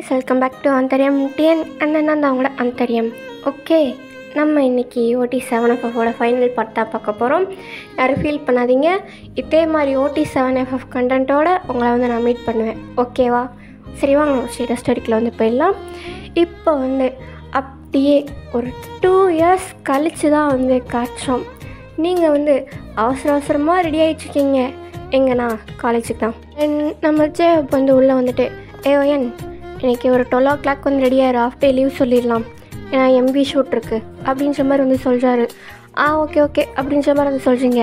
Guys welcome back to அந்தரியம் TN அண்ணன் தான் அவங்களோட அந்தரியம் ஓகே நம்ம இன்றைக்கி ஓடி செவன் எஃப்எஃபோட ஃபைனல் பார்ட் தான் பார்க்க போகிறோம் யாரும் ஃபீல் பண்ணாதீங்க. இதே மாதிரி ஓடி செவன் எஃப்எஃப் கண்டென்ட்டோட உங்களை வந்து நான் மீட் பண்ணுவேன். ஓகேவா சரி வாங்க நம்ம ஸ்டடிக்கில் வந்து போயிடலாம். இப்போ வந்து அப்படியே ஒரு டூ இயர்ஸ் கழித்து தான் வந்து காட்டுறோம் நீங்கள் வந்து அவசர அவசரமாக ரெடி ஆகிட்ருக்கீங்க எங்கண்ணா காலேஜுக்கு தான். And நம்ம ஜே வந்து உள்ளே வந்துட்டு ஏன் எனக்கு ஒரு டுவெல் ஓ கிளாக் வந்து ரெடியாகிரு ஆஃப் டே லீவ் சொல்லிடலாம். ஏன்னா எம்பி ஷூட் இருக்குது அப்படின்ற மாதிரி வந்து சொல்கிறாரு ஆ ஓகே ஓகே அப்படின்ற மாதிரி வந்து சொல்கிறீங்க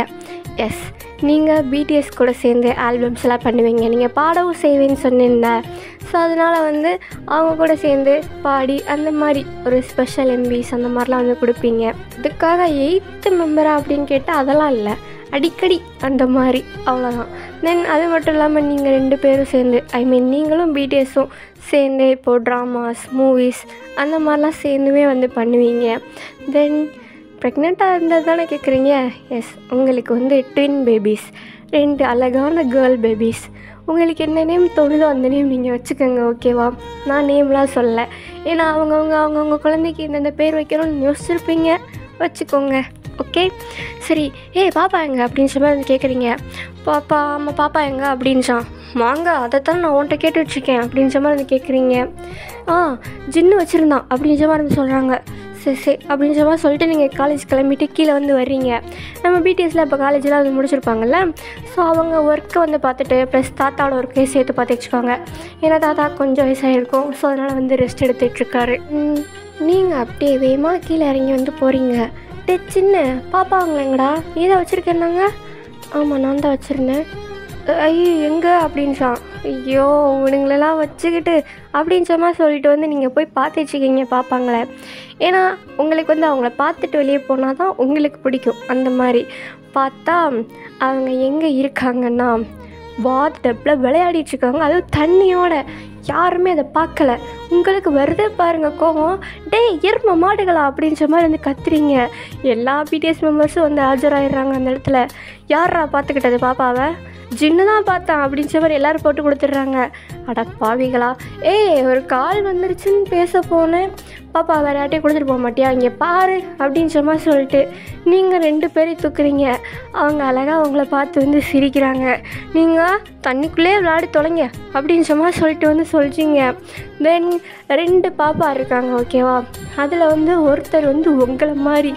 எஸ் நீங்கள் பிடிஎஸ் கூட சேர்ந்து ஆல்பம்ஸ் எல்லாம் பண்ணுவீங்க. நீங்கள் பாடவும் செய்வேன்னு சொன்னீங்க. ஸோ அதனால் வந்து அவங்க கூட சேர்ந்து பாடி அந்த மாதிரி ஒரு ஸ்பெஷல் எம்பிஸ் அந்த மாதிரிலாம் வந்து கொடுப்பீங்க. இதுக்காக எயித்து மெம்பரா அப்படின்னு கேட்டால் அதெல்லாம் இல்லை. அடிக்கடி அந்த மாதிரி. அவ்வளோதான் தென் அது மட்டும் இல்லாமல் நீங்கள் ரெண்டு பேரும் சேர்ந்து ஐ மீன் நீங்களும் பிடிஎஸும் சேர்ந்து இப்போது ட்ராமாஸ் மூவிஸ் அந்த மாதிரிலாம் சேர்ந்துமே வந்து பண்ணுவீங்க. தென் ப்ரெக்னெண்ட்டாக இருந்தது தானே கேட்குறீங்க? எஸ் உங்களுக்கு வந்து ட்வின் பேபிஸ் ரெண்டு அழகான கேர்ள் பேபிஸ் உங்களுக்கு என்ன நேம் தோணுதோ அந்த நேம் நீங்கள் வச்சுக்கோங்க ஓகேவா நான் நேம்லாம் சொல்லலை. ஏன்னா அவங்கவுங்க அவங்கவுங்க குழந்தைக்கு இந்தந்த பேர் வைக்கணும்னு யோசிச்சிருப்பீங்க. வச்சுக்கோங்க. ஓகே? சரி ஏய் பாப்பா எங்க? அப்படின்னு மாதிரி வந்து கேட்குறீங்க பாப்பா ஆமாம் பாப்பா எங்க? அப்படின்ச்சான் வாங்க அதைத்தான் நான் உன்கிட்ட வச்சுருக்கேன் அப்படின்ற மாதிரி வந்து கேட்குறீங்க ஆ ஜின்னு வச்சுருந்தான் அப்படின்ற மாதிரி வந்து சொல்கிறாங்க சரி சரி அப்படின்ற மாதிரி சொல்லிட்டு நீங்கள் காலேஜ் கிளம்பிட்டு கீழே வந்து வர்றீங்க. நம்ம பிடிஎஸில் இப்போ காலேஜெலாம் வந்து முடிச்சிருப்பாங்கல்ல? ஸோ அவங்க ஒர்க்கை வந்து பார்த்துட்டு ப்ளஸ் தாத்தாவோட ஒர்க்கையும் சேர்த்து பார்த்து வச்சுக்கோங்க ஏன்னா தாத்தா கொஞ்சம் வயசாகிருக்கும் ஸோ அதனால் வந்து ரெஸ்ட் எடுத்துகிட்ருக்காரு நீங்கள் அப்படியே வேகமாக கீழே இறங்கி வந்து போகிறீங்க டே சின்ன பாப்பா அவங்களேங்கடா நீ தான் வச்சுருக்கேன்னாங்க ஆமாம் நான் தான் வச்சுருந்தேன். ஐயோ எங்கே? அப்படின்ச்சான் ஐயோ இவனுங்களெல்லாம் வச்சுக்கிட்டு அப்படின்ற மாதிரி சொல்லிட்டு வந்து நீங்கள் போய் பார்த்து வச்சுக்கிங்க பார்ப்பாங்களே ஏன்னா உங்களுக்கு வந்து அவங்கள பார்த்துட்டு வெளியே போனால் தான் உங்களுக்கு பிடிக்கும். அந்த மாதிரி. பார்த்தா அவங்க எங்கே இருக்காங்கன்னா பாத் டப்பில் விளையாடிட்டு இருக்காங்க. அதுவும் தண்ணியோட. யாருமே அதை பார்க்கல. உங்களுக்கு வருதே பாருங்க கோவம். டேய் எரும மாடுகளா அப்படின்ற மாதிரி வந்து கத்துறீங்க. எல்லா பிடிஎஸ் மெம்பர்ஸும் வந்து ஆஜராயிடுறாங்க அந்த இடத்துல. யாரா பார்த்துக்கிட்டது பாப்பாவை? ஜின்னு தான் பார்த்தேன் அப்படின்னு மாதிரி எல்லோரும் போட்டு கொடுத்துட்றாங்க. அட பாவிகளா. ஏய் ஒரு கால் வந்துருச்சுன்னு பேச போனேன் பாப்பா வேறு யார்ட்டையும் கொடுத்துட்டு போக மாட்டியா? இங்கே பாரு அப்படின்னு சும்மா சொல்லிட்டு நீங்கள் ரெண்டு பேரையும் தூக்குறீங்க. அவங்க அழகாக அவங்கள பார்த்து வந்து சிரிக்கிறாங்க. நீங்கள் தண்ணிக்குள்ளேயே விளையாடி தொலைங்க அப்படின்னு சும்மா சொல்லிட்டு வந்து சொல்லிச்சிங்க தென் ரெண்டு பாப்பா இருக்காங்க ஓகேவா அதில் வந்து ஒருத்தர் வந்து உங்களை மாதிரி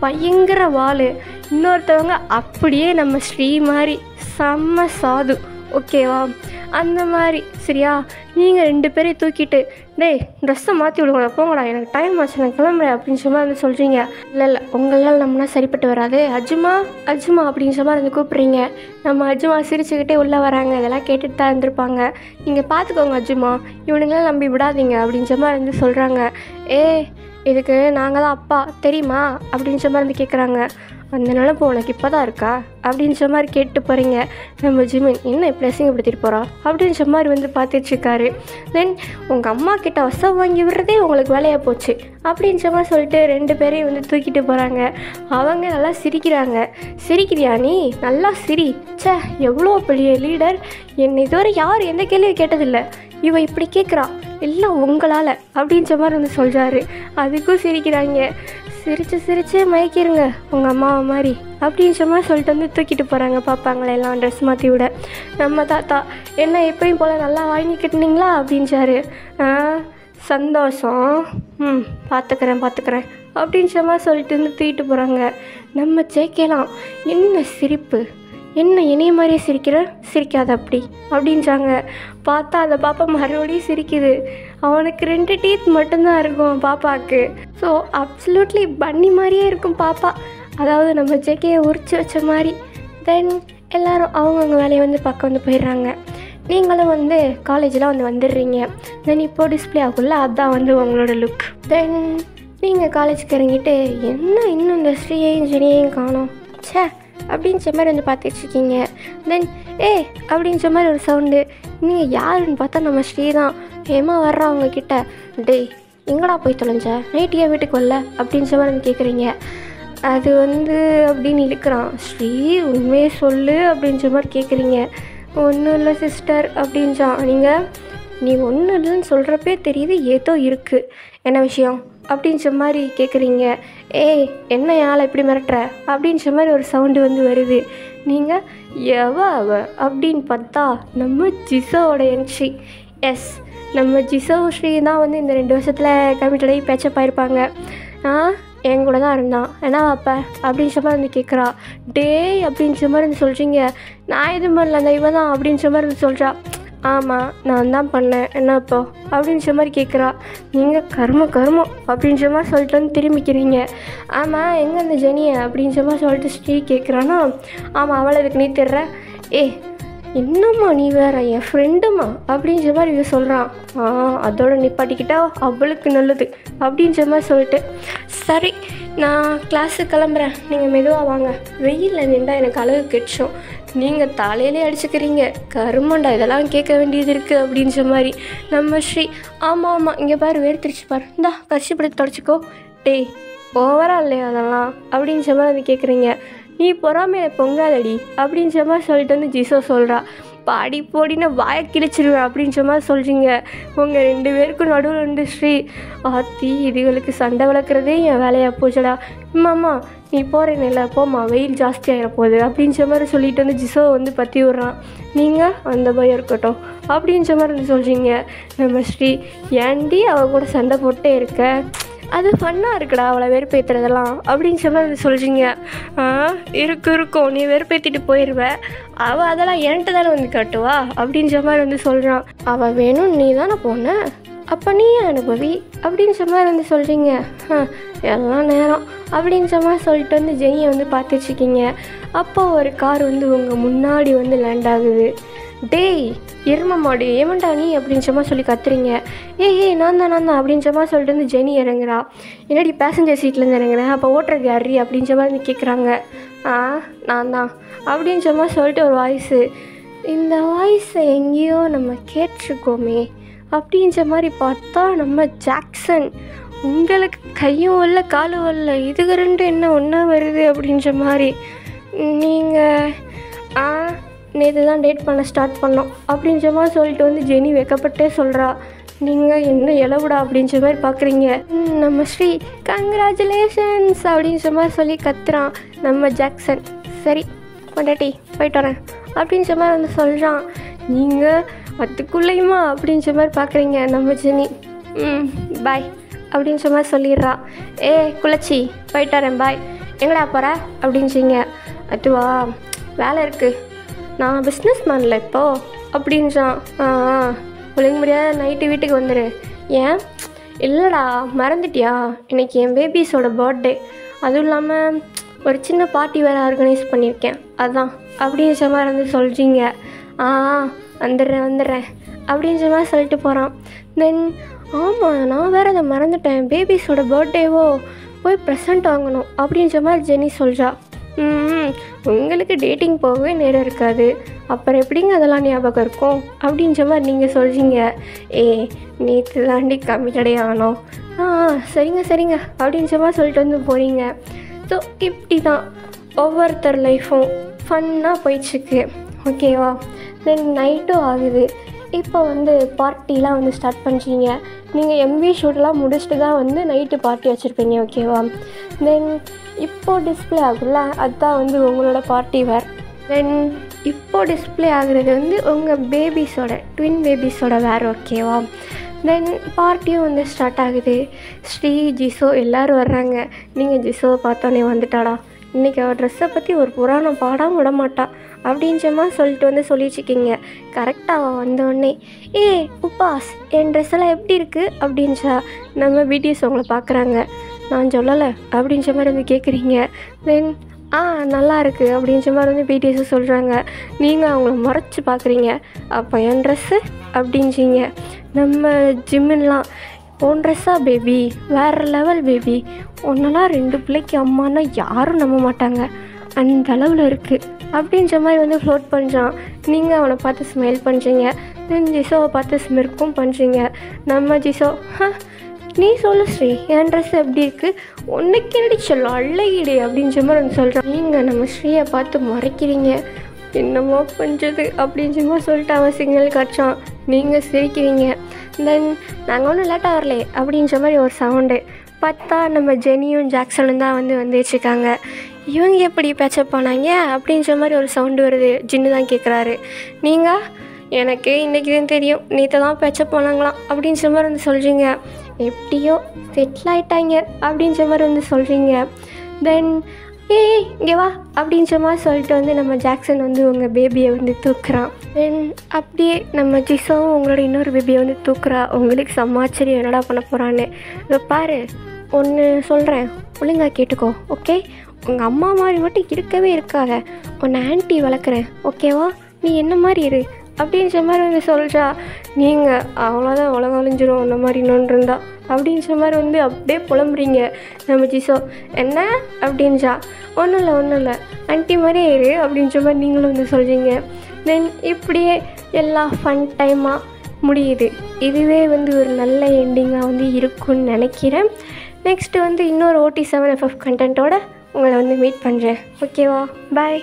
பயங்கர வாள் இன்னொருத்தவங்க அப்படியே நம்ம ஸ்ரீ மாதிரி செம்ம சாது. ஓகேவா? அந்த மாதிரி. சரியா? நீங்கள் ரெண்டு பேரையும் தூக்கிட்டு டேய் ட்ரெஸ்ஸை மாற்றி விடுங்க போங்கடா எனக்கு டைம் ஆச்சு நான் கிளம்புறேன் அப்படின்னு மாதிரி வந்து சொல்கிறீங்க இல்லை இல்லை உங்களால் நம்மனா சரிப்பட்டு வராது. அஜுமா அஜுமா அப்படின்னு மாதிரி வந்து கூப்பிட்றீங்க. நம்ம அஜுமா சிரிச்சுக்கிட்டே உள்ளே வராங்க. இதெல்லாம் கேட்டுட்டு தான் இருந்திருப்பாங்க. நீங்கள் பார்த்துக்கோங்க அஜுமா. இவனுங்களாம் நம்பி விடாதீங்க அப்படின்னு மாதிரி வந்து சொல்கிறாங்க ஏ இதுக்கு நாங்கள் தான் அப்பா தெரியுமா? அப்படின்னு மாதிரி வந்து கேட்குறாங்க அந்த நினப்பு உனக்கு இப்போ தான் இருக்கா? அப்படின்ற மாதிரி கேட்டு போகிறீங்க நம்ம ஜிமின் என்ன இப்படி அசிங்கப்படுத்திட்டு போகிறா அப்படின்ற மாதிரி வந்து பார்த்துட்ருக்காரு தென் உங்கள் அம்மா கிட்ட வசம் வாங்கி விடுறதே உங்களுக்கு வேலையாக போச்சு. அப்படின்ற மாதிரி சொல்லிட்டு ரெண்டு பேரையும் வந்து தூக்கிட்டு போகிறாங்க அவங்க நல்லா சிரிக்கிறாங்க. சிரிக்கிறியா நீ? நல்லா சிரி. சே எவ்வளோ பெரிய லீடர் என்னை இதுவரை யார் எந்த கேள்வியும் கேட்டதில்லை. இவ இப்படி கேட்குறா எல்லாம் உங்களால் அப்படின்ற மாதிரி வந்து சொல்கிறாரு அதுக்கும் சிரிக்கிறாங்க. சிரித்து சிரித்து மயக்கிருங்க. உங்கள் அம்மாவை மாதிரி. அப்படின்ற மாதிரி சொல்லிட்டு வந்து தூக்கிட்டு போகிறாங்க பார்ப்பாங்களே எல்லாம் ட்ரெஸ் மாற்றி விட. நம்ம தாத்தா என்ன எப்பயும் போல் நல்லா வாங்கி கட்டினீங்களா அப்படின்ச்சாரு சந்தோஷம். ம் பார்த்துக்கிறேன் பார்த்துக்கிறேன் அப்படின்ற மாதிரி சொல்லிட்டு வந்து தூக்கிட்டு போகிறாங்க நம்ம ஜெயிக்கலாம். என்ன சிரிப்பு. என்ன இணைய மாதிரியே சிரிக்கிற? சிரிக்காத அப்படி அப்படின்றாங்க. பார்த்தா அந்த பாப்பா மறுபடியும் சிரிக்குது. அவனுக்கு ரெண்டு டீத் மட்டும்தான் இருக்கும் பாப்பாவுக்கு. ஸோ அப்சல்யூட்லி பண்ணி மாதிரியே இருக்கும் பாப்பா. அதாவது நம்ம ஜெக்கையை உரிச்சு வச்ச மாதிரி. தென் எல்லோரும் அவங்கவுங்க வேலையை வந்து பார்க்க வந்து போயிடுறாங்க. நீங்களும் வந்து காலேஜில் வந்து வந்துடுறீங்க. தென் இப்போ டிஸ்பிளே ஆகும்ல அதுதான் வந்து உங்களோட லுக் தென் நீங்கள் காலேஜுக்கு இறங்கிட்டு என்ன இன்னும் இந்த ஸ்ரீயையும் ஜெனியையும் காணோம்? ச்சே. அப்படின்ற மாதிரி வந்து பார்த்துட்ருக்கீங்க. தென் ஏ அப்படின்ற மாதிரி ஒரு சவுண்டு நீங்கள் யாருன்னு பார்த்தா நம்ம ஸ்ரீ தான் ஏமா வர்றா அவங்க கிட்ட டேய் எங்கடா போய் தொலைஞ்ச? நைட்டியா வீட்டுக்கு வரல? அப்படின்ற மாதிரி வந்து கேட்குறீங்க அது வந்து அப்படின்னு இழுக்கிறான். ஸ்ரீ உண்மையே சொல்லு அப்படின்ற மாதிரி கேட்குறீங்க ஒன்றும் இல்லை சிஸ்டர் அப்படின்றான். நீங்கள் நீ ஒன்றும் இல்லைன்னு சொல்கிறப்பே தெரியுது ஏதோ இருக்குது என்ன விஷயம்? அப்படின்ற மாதிரி கேட்குறீங்க ஏய் என்ன ஆளை இப்படி மிரட்டுற? அப்படின்ற மாதிரி ஒரு சவுண்டு வந்து வருது. நீங்கள் எவ அவ? அப்படின்னு பார்த்தா நம்ம ஜிசோவோட என்ட்ரி எஸ் நம்ம ஜிசோ ஸ்ரீ தான் வந்து இந்த ரெண்டு வருஷத்தில் கமிட்டட் பேச்சப் ஆயிருப்பாங்க. ஆ என் கூட தான் இருந்தான். என்ன அப்போ? அப்படின்ற மாதிரி வந்து கேட்குறா டேய் அப்படின்ற மாதிரி வந்து சொல்கிறீங்க நான் எதுவும் பண்ணல அந்த இவன் தான் அப்படின்ற மாதிரி வந்து சொல்கிறா ஆமாம் நான் தான் பண்ணேன். என்ன இப்போ அப்படின்ற மாதிரி கேட்குறா நீங்கள் கர்ம கர்மம் அப்படின்ற மாதிரி சொல்லிட்டு வந்து திரும்பிக்கிறீங்க. ஆமாம் எங்கே அந்த ஜெனியை? அப்படின்ற மாதிரி சொல்லிட்டு ஸ்ரீ கேட்குறான்னா ஆமாம் அவளை இதுக்கு நீ திடுற? ஏ என்னம்மா நீ வேற? என் ஃப்ரெண்டுமா அப்படின்ற மாதிரி இவன் சொல்கிறான் ஆ அதோட நிப்பாட்டிக்கிட்டா அவளுக்கு நல்லது அப்படின்ற மாதிரி சொல்லிட்டு. சரி நான் கிளாஸுக்கு கிளம்புறேன். நீங்கள் மெதுவாக வாங்க. வெயிலில் நின்றா எனக்கு அழகு கெட்டும் நீங்கள் தலையிலே அடிச்சுக்கிறீங்க. கருமண்டா இதெல்லாம் கேட்க வேண்டியது இருக்குது அப்படின்ற மாதிரி. நம்ம ஸ்ரீ ஆமாம் ஆமாம் இங்கே பாரு வேர்த்திருச்சு பாரு. இந்தா கட்சி படுத்து தொடச்சிக்கோ. டேய் ஓவரா இல்லையா அதெல்லாம்? அப்படின்ற மாதிரி வந்து கேட்குறீங்க நீ பொறாமையில பொங்காதடி அப்படின்ற மாதிரி சொல்லிட்டு வந்து ஜிசோ சொல்கிறா பாடி போடின்னு வாயை கிழிச்சிருவேன் அப்படின்ற மாதிரி சொல்கிறீங்க உங்கள் ரெண்டு பேருக்கும் நடுவில் ரெண்டு ஸ்ரீ ஆத்தி இதுகளுக்கு சண்டை வளர்க்குறதே என் வேலையாக போச்சடா. மாமா நீ போகிறேன் இல்லை போம்மா வெயில் ஜாஸ்தி ஆகிட போகுது அப்படின்ற மாதிரி சொல்லிட்டு வந்து ஜிசோ வந்து பற்றி விட்றான். நீங்கள் அந்த பயம் இருக்கட்டும் அப்படின்ற மாதிரி வந்து சொல்கிறீங்க நம்ம ஸ்ரீ ஏன்டி அவள் கூட சண்டை போட்டே இருக்க? அது ஃபன்னாக இருக்குடா அவளை வெறுப்பேற்றுறதெல்லாம் அப்படின்னு சொல்லி வந்து சொல்கிறீங்க ஆ இருக்கு இருக்கும் நீ வெறுப்பேற்றிட்டு போயிடுவ அவள் அதெல்லாம் என்கிட்ட தானே வந்து காட்டுவா? அப்படின்ற மாதிரி வந்து சொல்கிறான் அவள் வேணும் நீ தானே போன? அப்போ நீ அனுபவி? அப்படின்ற மாதிரி வந்து சொல்கிறீங்க எல்லாம் நேரம். அப்படின்ற மாதிரி சொல்லிட்டு வந்து ஜெய்யை வந்து பார்த்துச்சிக்கிங்க அப்போ ஒரு கார் வந்து உங்கள் முன்னாடி வந்து லேண்ட் ஆகுது. டேய் எரும மாடு ஏமண்டா நீ அப்படின்ற மாதிரி சொல்லி கத்துறீங்க. ஏ ஏய் நான் தான் நான் தான் அப்படின்ற மாதிரி சொல்லிட்டு வந்து ஜெனி இறங்குறா. என்னடி பேசஞ்சர் சீட்லேருந்து இறங்குறேன் அப்போ ஓட்டுறது யாரி அப்படின்ற மாதிரி கேட்குறாங்க ஆ நான் தான் அப்படின்ற மாதிரி சொல்லிட்டு ஒரு வாய்ஸு இந்த வாய்ஸை எங்கேயோ நம்ம கேட்டிருக்கோமே அப்படின்ற மாதிரி பார்த்தா நம்ம ஜாக்சன். உங்களுக்கு கையும் வரல காலும் வரல இதுக்கு ரெண்டு என்ன ஒன்றா வருது அப்படின்ற மாதிரி. நீங்கள் ஆ நேற்று தான் டேட் பண்ண ஸ்டார்ட் பண்ணோம். அப்படின்ற மாதிரி சொல்லிட்டு வந்து ஜெனி வைக்கப்பட்டே சொல்கிறா நீங்கள் என்ன இளவுடா அப்படின்ற மாதிரி பார்க்குறீங்க நம்ம ஸ்ரீ கங்க்ராச்சுலேஷன்ஸ் அப்படின்ற மாதிரி சொல்லி கத்துறான் நம்ம ஜாக்சன். சரி கொண்டாட்டி போயிட்டு வரேன். அப்படின்ற மாதிரி வந்து சொல்கிறான் நீங்கள் அதுக்குள்ளேயுமா அப்படின்ற மாதிரி பார்க்குறீங்க நம்ம ஜெனி. ம் பாய் அப்படின்ற மாதிரி சொல்லிடுறா. ஏ குளச்சி போயிட்டு வரேன் பாய் எங்கடா போகிற அப்படின்ச்சிங்க அதுவா வேலை இருக்குது நான் பிஸ்னஸ் மேனில் இப்போ. அப்படின்றான். ஆ ஆ, ஒழுங்கு முடியாத நைட்டு வீட்டுக்கு வந்துடு ஏன்? இல்லைடா மறந்துட்டியா? இன்றைக்கி என் பேபிஸோட பர்த்டே அதுவும் இல்லாமல் ஒரு சின்ன பார்ட்டி வேறு ஆர்கனைஸ் பண்ணியிருக்கேன் அதான். அப்படின்ற மாதிரி வந்து சொல்கிறீங்க ஆ வந்துடுறேன் வந்துடுறேன். அப்படின்ற மாதிரி சொல்லிட்டு போகிறான் தென் ஆமாம் நான் வேறு அதை மறந்துட்டேன். பேபிஸோட பர்த்டேவோ போய் ப்ரெசன்ட் வாங்கணும். அப்படின்ற மாதிரி ஜெனி சொல்கிறா உங்களுக்கு டேட்டிங் போகவே நேரம் இருக்காது. அப்புறம் எப்படிங்க அதெல்லாம் ஞாபகம் இருக்கும்? அப்படின்ற மாதிரி நீங்கள் சொல்கிறீங்க ஏ நேற்று தாண்டி கம்மிட்டடே ஆனோம். ஆ ஆ, சரிங்க சரிங்க. அப்படின்ற மாதிரி சொல்லிட்டு வந்து போகிறீங்க ஸோ இப்படி தான் ஒவ்வொருத்தர் லைஃப்பும் ஃபன்னாக போயிட்டுருக்கு. ஓகேவா தென் நைட்டும் ஆகுது. இப்போ வந்து பார்ட்டிலாம் வந்து ஸ்டார்ட் பண்ணுறீங்க நீங்கள் எம்வி ஷூட்லாம் முடிச்சுட்டு தான் வந்து நைட்டு பார்ட்டி வச்சுருப்பீங்க ஓகேவா தென் இப்போது டிஸ்பிளே ஆகுல்ல அதுதான் வந்து உங்களோட பார்ட்டி வேர் தென் இப்போது டிஸ்ப்ளே ஆகுறது வந்து உங்கள் பேபிஸோட ட்வின் பேபிஸோட வேர் ஓகேவா தென் பார்ட்டியும் வந்து ஸ்டார்ட் ஆகுது. ஸ்ரீ ஜிசோ எல்லோரும் வர்றாங்க. நீங்கள் ஜிசோவை பார்த்தோன்னே வந்துட்டாடா. இன்றைக்கி அவள் ட்ரெஸ்ஸை பற்றி ஒரு புராணம் பாடாமல் விட மாட்டாள் அப்படின்றமா சொல்லிட்டு வந்து சொல்லிச்சுக்கிங்க கரெக்டாக அவள் வந்தோடனே ஏ உப்பாஸ் என் ட்ரெஸ் எல்லாம் எப்படி இருக்குது அப்படின்றா நம்ம பிடிஎஸ் உங்களை பார்க்குறாங்க. நான் சொல்லலை அப்படின்ற மாதிரி வந்து கேட்குறீங்க தென் ஆ நல்லா இருக்குது அப்படின்ற மாதிரி வந்து பிடிஎஸ் சொல்கிறாங்க நீங்கள் அவங்கள மறைச்சி பார்க்குறீங்க. அப்போ என் ட்ரெஸ்ஸு அப்படின்றீங்க. நம்ம ஜிம்முலாம் உன் ட்ரெஸ்ஸா பேபி வேறு லெவல் பேபி ஒன்றெல்லாம் ரெண்டு பிள்ளைக்கு அம்மானா யாரும் நம்ப மாட்டாங்க. அந்த அளவில் இருக்குது அப்படின்ற மாதிரி வந்து ஃப்ளோட் பண்ணுறான் நீங்கள் அவனை பார்த்து ஸ்மைல் பண்ணுறீங்க தென் ஜிசோவை பார்த்து ஸ்மிர்க்கும் பண்ணுறீங்க நம்ம ஜிசோ "ஹ, நீ சொல்லு ஸ்ரீ என் ட்ரெஸ் எப்படி இருக்குது உன்னைக்கு என்னடி சொல்லும் அழகிடி அப்படின்ற மாதிரி வந்து சொல்கிறான் நீங்கள் நம்ம ஸ்ரீயை பார்த்து மறைக்கிறீங்க. என்னமோ பண்ணுறது அப்படின்னு மாதிரி சொல்லிட்டு அவன் சிக்னல் கட்சான் நீங்கள் சிரிக்கிறீங்க. தென் நாங்கள் ஒன்றும் லேட்டாக வரலே அப்படின்ற மாதிரி ஒரு சவுண்டு பார்த்தா நம்ம ஜெனியும் ஜாக்சனும் தான் வந்து வந்துச்சுருக்காங்க இவங்க எப்படி பேச்சப் போனாங்க அப்படின்ற மாதிரி ஒரு சவுண்டு வருது. ஜின்னு தான் கேட்குறாரு நீங்கள் எனக்கு இன்றைக்கி தான் தெரியும். நேற்று தான் பேச்சப் போனாங்களாம் அப்படின்ற மாதிரி வந்து சொல்கிறீங்க எப்படியோ செட்டில் ஆயிட்டாங்க அப்படின்ற மாதிரி வந்து சொல்கிறீங்க தென் ஏய் இங்கே வா அப்படின்ற மாதிரி சொல்லிட்டு வந்து நம்ம ஜாக்சன் வந்து உங்கள் பேபியை வந்து தூக்குறான். தென் அப்படியே நம்ம ஜிசாவும் உங்களோட இன்னொரு பேபியை வந்து தூக்குறா. உங்களுக்கு சமாச்சரியம் என்னடா பண்ண போகிறான்னு இதை பாரு. ஒன்று சொல்கிறேன் ஒழுங்கா கேட்டுக்கோ ஓகே உங்கள் அம்மா மாதிரி மட்டும் இருக்கவே இருக்காத. உன்னை ஆன்ட்டி வளர்க்குறேன். ஓகேவா நீ என்ன மாதிரி இரு. அப்படின்ற மாதிரி வந்து சொல்கிறா நீங்கள் அவ்வளோதான் உலகம் அழிஞ்சிரும் அந்த மாதிரி இன்னொன்று இருந்தா. அப்படின்ற மாதிரி வந்து அப்படியே புலம்புறீங்க. நம்ம ஜிசோ என்ன? அப்படின்றா ஒன்றும் இல்லை ஒன்றும் இல்லை. ஆன்ட்டி மாதிரியே இரு அப்படின்ற மாதிரி நீங்களும் வந்து சொல்கிறீங்க தென் இப்படியே எல்லா ஃபன் டைமாக முடியுது. இதுவே வந்து ஒரு நல்ல எண்டிங்காக வந்து இருக்கும்னு நினைக்கிறேன். நெக்ஸ்ட்டு வந்து இன்னொரு ஓடி செவன் எஃப்எஃப் கண்டென்ட்டோட உங்களை வந்து மீட் பண்ணுறேன் ஓகேவா பாய்